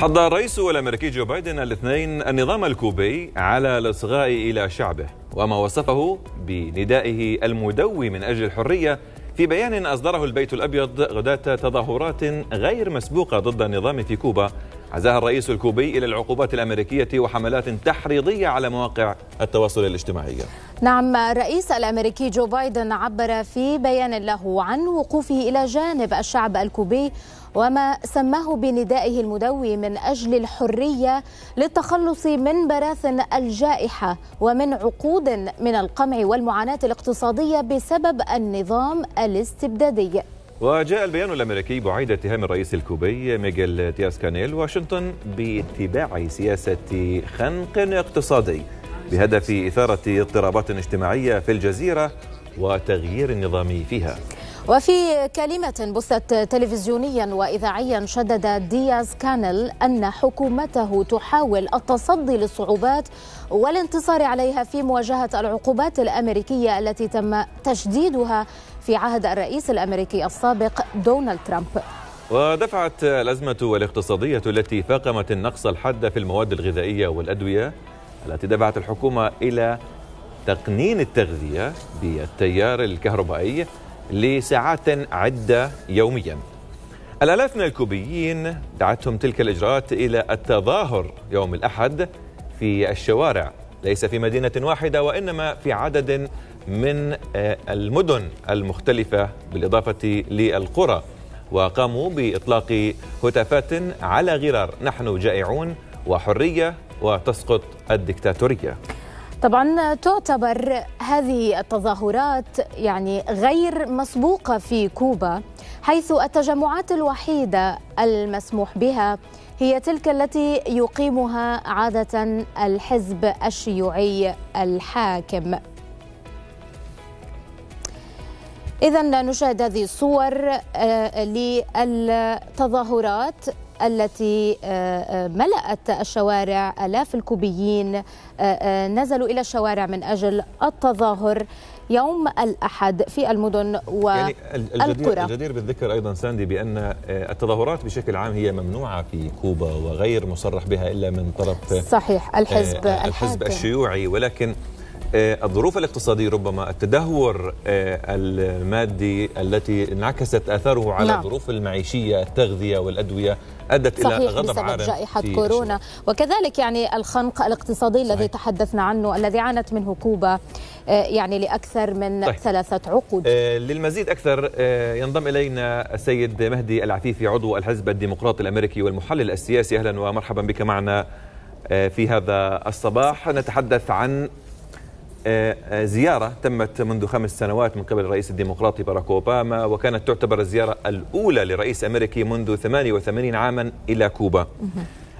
حض الرئيس الأمريكي جو بايدن الاثنين النظام الكوبي على الإصغاء إلى شعبه وما وصفه بندائه المدوي من أجل الحرية في بيان أصدره البيت الأبيض غداة تظاهرات غير مسبوقة ضد النظام في كوبا عزاها الرئيس الكوبي إلى العقوبات الأمريكية وحملات تحريضية على مواقع التواصل الاجتماعي. نعم الرئيس الأمريكي جو بايدن عبر في بيان له عن وقوفه إلى جانب الشعب الكوبي وما سماه بندائه المدوي من أجل الحرية للتخلص من براثن الجائحة ومن عقود من القمع والمعاناة الاقتصادية بسبب النظام الاستبدادي. وجاء البيان الأمريكي بعيد اتهام الرئيس الكوبي ميغيل دياس كانيل واشنطن باتباع سياسة خنق اقتصادي بهدف إثارة اضطرابات اجتماعية في الجزيرة وتغيير النظام فيها. وفي كلمة بثت تلفزيونيا وإذاعيا شدد دياز كانل أن حكومته تحاول التصدي للصعوبات والانتصار عليها في مواجهة العقوبات الأمريكية التي تم تشديدها في عهد الرئيس الأمريكي السابق دونالد ترامب. ودفعت الأزمة الاقتصادية التي فاقمت النقص الحاد في المواد الغذائية والأدوية التي دفعت الحكومة إلى تقنين التغذية بالتيار الكهربائي لساعات عدة يوميا. الآلاف من الكوبيين دعتهم تلك الإجراءات إلى التظاهر يوم الأحد في الشوارع. ليس في مدينة واحدة وإنما في عدد من المدن المختلفة بالإضافة للقرى. وقاموا بإطلاق هتافات على غرار. نحن جائعون وحرية وتسقط الدكتاتورية. طبعا تعتبر هذه التظاهرات يعني غير مسبوقة في كوبا حيث التجمعات الوحيدة المسموح بها هي تلك التي يقيمها عادة الحزب الشيوعي الحاكم. إذا نشاهد هذه الصور للتظاهرات. التي ملأت الشوارع آلاف الكوبيين نزلوا إلى الشوارع من أجل التظاهر يوم الأحد في المدن والقرى يعني الجدير, الجدير بالذكر أيضا ساندي بأن التظاهرات بشكل عام هي ممنوعة في كوبا وغير مصرح بها إلا من طرف صحيح الحزب الحزب الشيوعي ولكن الظروف الاقتصادية ربما التدهور المادي التي انعكست آثاره على نعم. الظروف المعيشية التغذية والأدوية أدت صحيح إلى غضب بسبب عارم جائحة كورونا وكذلك يعني الخنق الاقتصادي صحيح. الذي تحدثنا عنه الذي عانت منه كوبا يعني لأكثر من طيب. ثلاثة عقود للمزيد أكثر ينضم إلينا السيد مهدي العفيفي عضو الحزب الديمقراطي الأمريكي والمحلل السياسي أهلا ومرحبا بك معنا في هذا الصباح نتحدث عن زيارة تمت منذ خمس سنوات من قبل الرئيس الديمقراطي باراك أوباما وكانت تعتبر الزيارة الأولى لرئيس أمريكي منذ 88 عاما إلى كوبا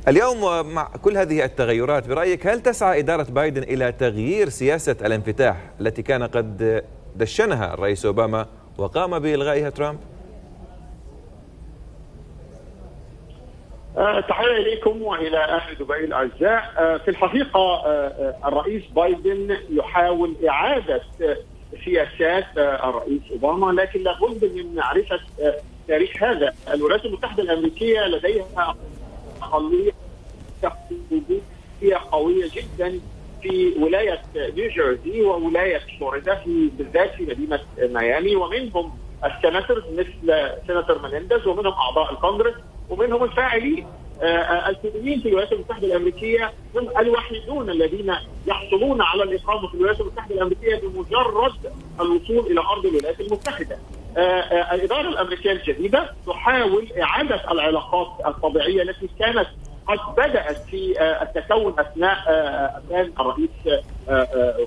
اليوم مع كل هذه التغيرات برأيك هل تسعى إدارة بايدن إلى تغيير سياسة الانفتاح التي كان قد دشنها الرئيس أوباما وقام بإلغائها ترامب؟ تحية إليكم وإلى أهل دبي الأعزاء. في الحقيقة الرئيس بايدن يحاول إعادة سياسات الرئيس أوباما لكن لابد من معرفة تاريخ هذا. الولايات المتحدة الأمريكية لديها أقلية قوية جدا في ولاية نيوجيرسي وولاية فلوريدا في بالذات في مدينة ميامي ومنهم ال senators مثل سيناتور منينديز ومنهم أعضاء الكونغرس. ومنهم الفاعلين الكوبيين في الولايات المتحدة الأمريكية هم الوحيدون الذين يحصلون على الإقامة في الولايات المتحدة الأمريكية بمجرد الوصول إلى أرض الولايات المتحدة. الإدارة الأمريكية الجديدة تحاول إعادة العلاقات الطبيعية التي كانت قد بدأت في التكون أثناء كان الرئيس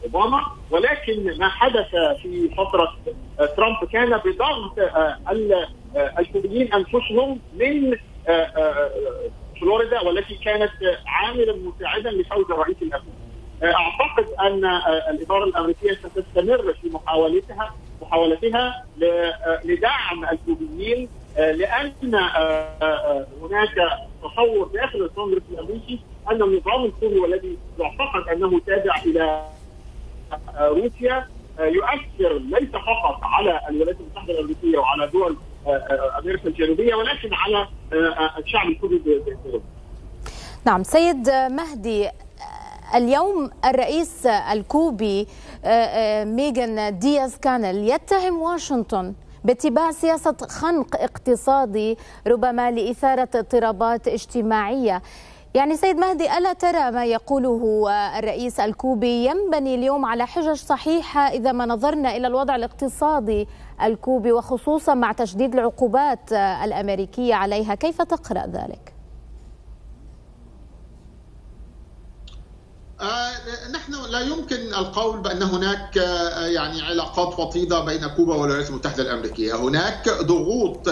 أوباما ولكن ما حدث في فترة ترامب كان بضغط الكوبيين أنفسهم من فلوريدا والتي كانت عاملا مساعدا لفوز الرئيس الأمريكي. أعتقد أن الإدارة الأمريكية ستستمر في محاولتها محاولتها لدعم الكوبيين لأن هناك تصور داخل الكونغرس الأمريكي أن النظام الكوري والذي يعتقد أنه تابع إلى روسيا يؤثر ليس فقط على الولايات المتحدة الأمريكية وعلى دول أمريكا الجنوبية ولكن على الشعب بصوره نعم سيد مهدي اليوم الرئيس الكوبي ميغيل دياز كانل يتهم واشنطن باتباع سياسة خنق اقتصادي ربما لإثارة اضطرابات اجتماعية. يعني سيد مهدي ألا ترى ما يقوله الرئيس الكوبي ينبني اليوم على حجج صحيحة إذا ما نظرنا إلى الوضع الاقتصادي الكوبي وخصوصا مع تشديد العقوبات الأمريكية عليها كيف تقرأ ذلك؟ آه نحن لا يمكن القول بأن هناك آه يعني علاقات وطيدة بين كوبا والولايات المتحدة الأمريكية، هناك ضغوط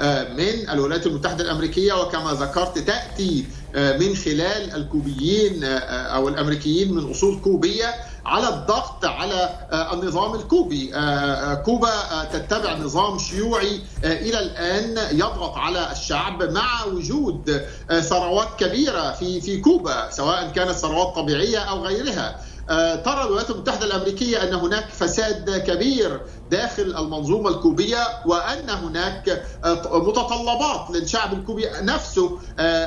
آه من الولايات المتحدة الأمريكية وكما ذكرت تأتي من خلال الكوبيين أو الأمريكيين من أصول كوبية على الضغط على النظام الكوبي. كوبا تتبع نظام شيوعي إلى الآن يضغط على الشعب مع وجود ثروات كبيرة في في كوبا سواء كانت ثروات طبيعية أو غيرها. ترى الولايات المتحدة الأمريكية أن هناك فساد كبير داخل المنظومة الكوبية وأن هناك متطلبات للشعب الكوبي نفسه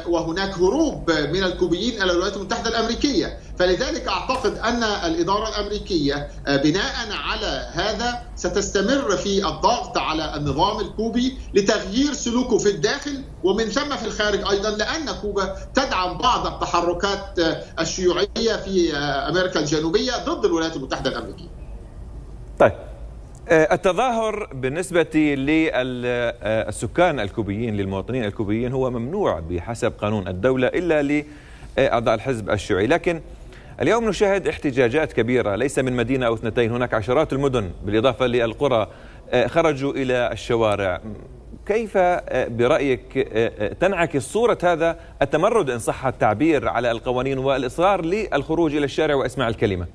وهناك هروب من الكوبيين إلى الولايات المتحدة الأمريكية. فلذلك أعتقد أن الإدارة الأمريكية بناء على هذا ستستمر في الضغط على النظام الكوبي لتغيير سلوكه في الداخل ومن ثم في الخارج أيضا لأن كوبا تدعم بعض التحركات الشيوعية في أمريكا الجنوبية ضد الولايات المتحدة الأمريكية. طيب التظاهر بالنسبة للسكان الكوبيين للمواطنين الكوبيين هو ممنوع بحسب قانون الدولة إلا لأعضاء الحزب الشيوعي لكن اليوم نشاهد احتجاجات كبيرة ليس من مدينة أو اثنتين هناك عشرات المدن. بالإضافة للقرى خرجوا إلى الشوارع. كيف برأيك تنعكس صورة هذا التمرد إن صح التعبير على القوانين والإصرار للخروج إلى الشارع وإسماع الكلمة؟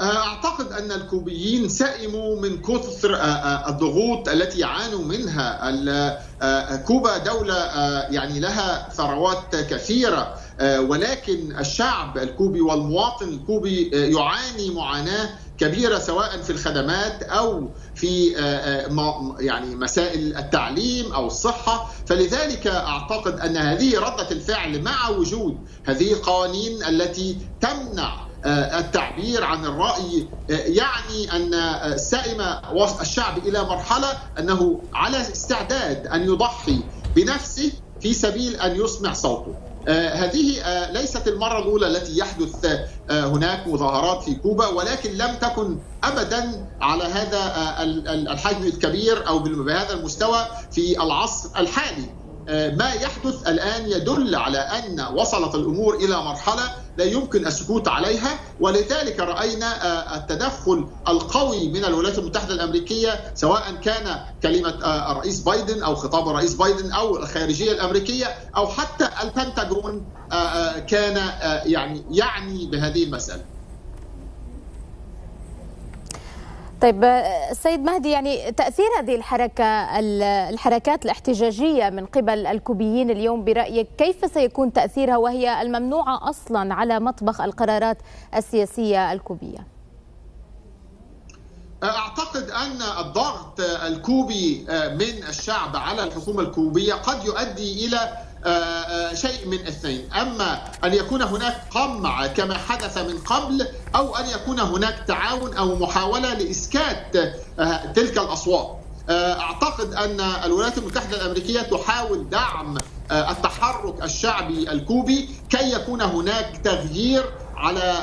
أعتقد أن الكوبيين سئموا من كثر الضغوط التي يعانوا منها. كوبا دولة يعني لها ثروات كثيرة ولكن الشعب الكوبي والمواطن الكوبي يعاني معاناة كبيرة سواء في الخدمات أو في يعني مسائل التعليم أو الصحة. فلذلك أعتقد أن هذه ردة الفعل مع وجود هذه القوانين التي تمنع التعبير عن الرأي يعني أن سائم الشعب إلى مرحلة أنه على استعداد أن يضحي بنفسه في سبيل أن يسمع صوته. هذه ليست المرة الأولى التي يحدث هناك مظاهرات في كوبا ولكن لم تكن أبدا على هذا الحجم الكبير أو بهذا المستوى في العصر الحالي. ما يحدث الآن يدل على أن وصلت الأمور إلى مرحلة لا يمكن السكوت عليها ولذلك رأينا التدخل القوي من الولايات المتحدة الأمريكية سواء كان كلمة الرئيس بايدن أو خطاب الرئيس بايدن أو الخارجية الأمريكية أو حتى البنتاغون كان يعني يعني بهذه المسألة. طيب السيد مهدي يعني تأثير هذه الحركة الحركات الاحتجاجية من قبل الكوبيين اليوم برأيك كيف سيكون تأثيرها وهي الممنوعة أصلا على مطبخ القرارات السياسية الكوبية؟ أعتقد أن الضغط الكوبي من الشعب على الحكومة الكوبية قد يؤدي إلى شيء من اثنين أما أن يكون هناك قمع كما حدث من قبل أو أن يكون هناك تعاون أو محاولة لإسكات تلك الأصوات. أعتقد أن الولايات المتحدة الأمريكية تحاول دعم التحرك الشعبي الكوبي كي يكون هناك تغيير على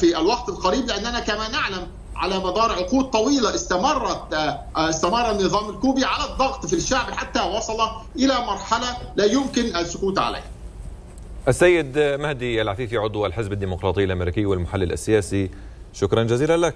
في الوقت القريب لأننا كما نعلم على مدار عقود طويلة استمرت استمر النظام الكوبي على الضغط في الشعب حتى وصل إلى مرحلة لا يمكن السكوت عليها. السيد مهدي العفيفي عضو الحزب الديمقراطي الأمريكي والمحلل السياسي شكرا جزيلا لك.